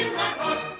In my heart.